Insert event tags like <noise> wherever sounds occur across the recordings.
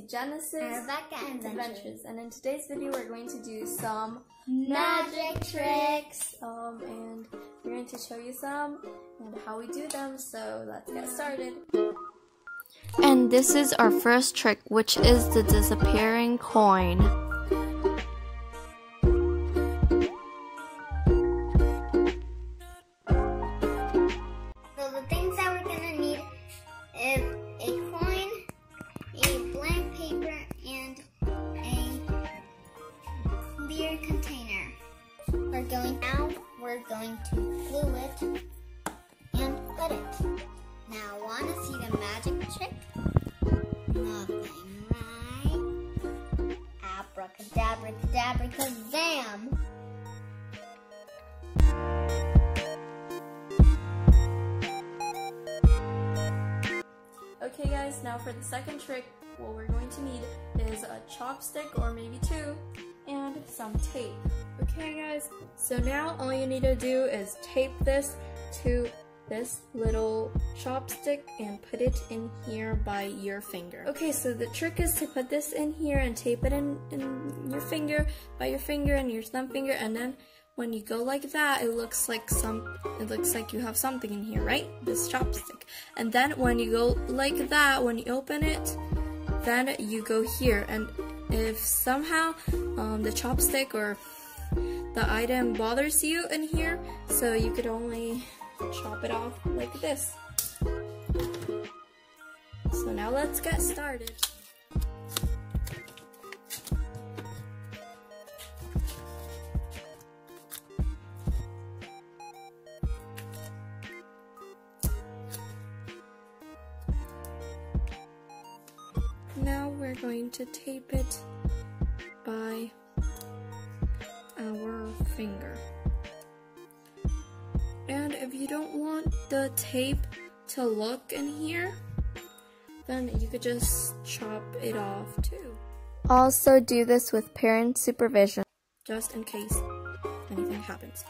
to Genesis Rebecca Adventures. Adventures. And in today's video, we're going to do some Magic tricks. Um, and we're going to show you some and how we do them. So let's get started. And this is our first trick, which is the disappearing coin. Kazam! Okay guys, now for the second trick, what we're going to need is a chopstick or maybe two and some tape. Okay guys, so now all you need to do is tape this to this little chopstick and put it in here by your finger. Okay, so the trick is to put this in here and tape it in, in your finger, by your finger and your thumb finger, and then when you go like that, it looks like some, it looks like you have something in here, right? This chopstick. And then when you go like that, when you open it, then you go here. And if somehow um, the chopstick or the item bothers you in here, so you could only chop it off like this. So now let's get started. Now we're going to tape it by our finger. If you don't want the tape to look in here, then you could just chop it off too. Also, do this with parent supervision. Just in case anything happens.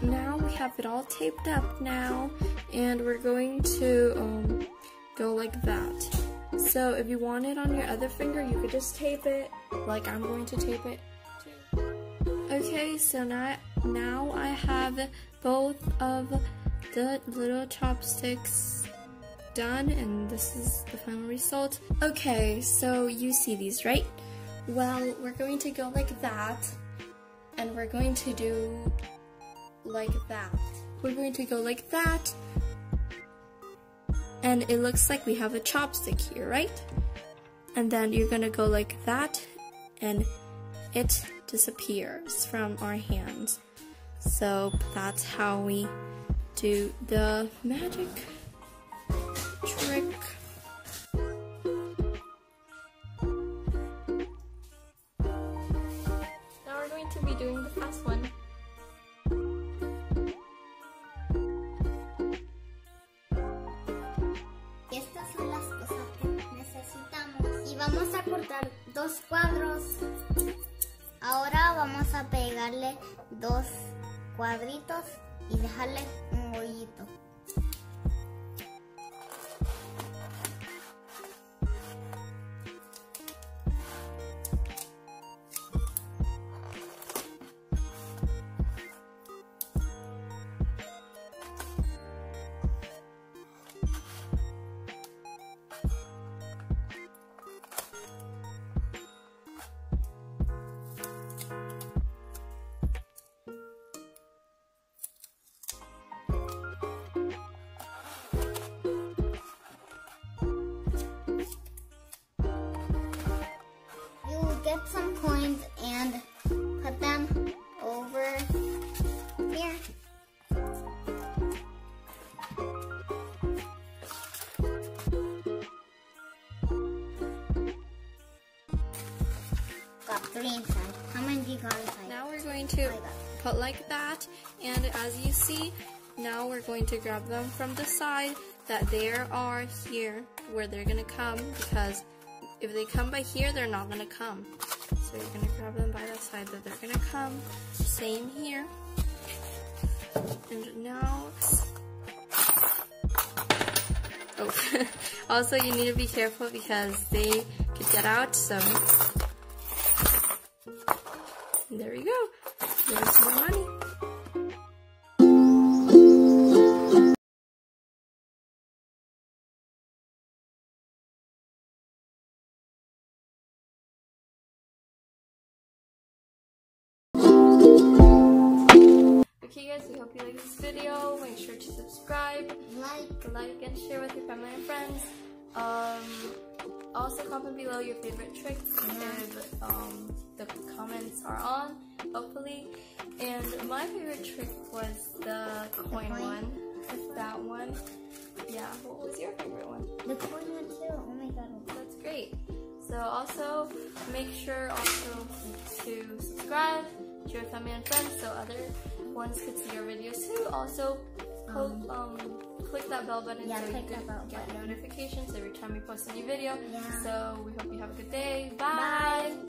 Now we have it all taped up now, and we're going to um, go like that. So if you want it on your other finger, you could just tape it, like I'm going to tape it Okay, so now, now I have both of the little chopsticks done and this is the final result. Okay, so you see these, right? Well, we're going to go like that and we're going to do like that. We're going to go like that and it looks like we have a chopstick here, right? And then you're gonna go like that and it disappears from our hands. So that's how we do the magic trick. Now we're going to be doing the fast one. Estas son las cosas que necesitamos. Y vamos a cortar dos cuadros. Ahora vamos a pegarle dos cuadritos y dejarle un hoyito. Get some coins and put them over here. Got three inside. How many do you got inside? Now we're going to put like that and as you see, now we're going to grab them from the side that they are here where they're gonna come because if they come by here, they're not gonna come. So you're gonna grab them by the side that they're gonna come. Same here. And now Oh. <laughs> also, you need to be careful because they could get out, so there you go. There's more money. Okay guys, we hope you like this video. Make sure to subscribe, Like, like, and share with your family and friends. Um, also comment below your favorite tricks if um, the comments are on, hopefully. And my favorite trick was the coin coin? one. That one. Yeah, what was your favorite one? the coin one too. Oh my god. That's great. So also make sure also to subscribe to your family and friends so other ones could see your videos too. Also po- um, click that bell button Yeah, so you can get button. notifications every time we post a new video. Yeah. So we hope you have a good day. Bye. Bye.